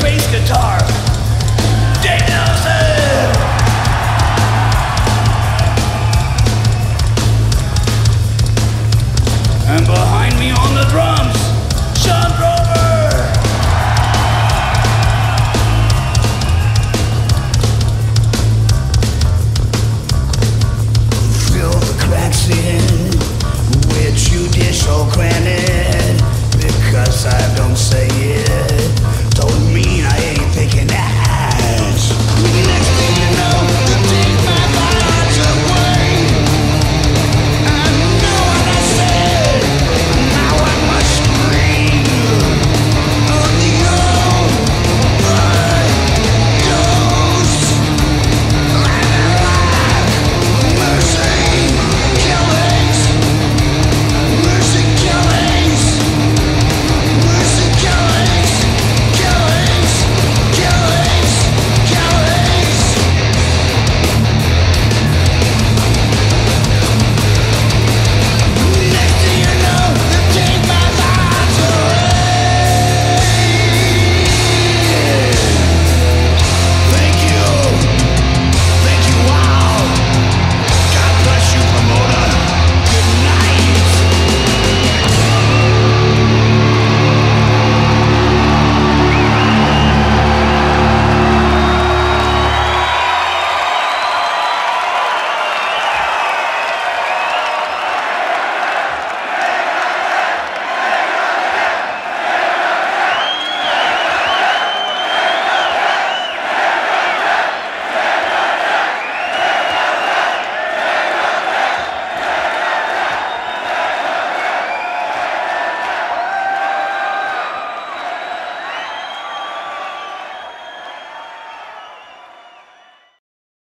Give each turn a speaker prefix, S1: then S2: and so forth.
S1: bass guitar.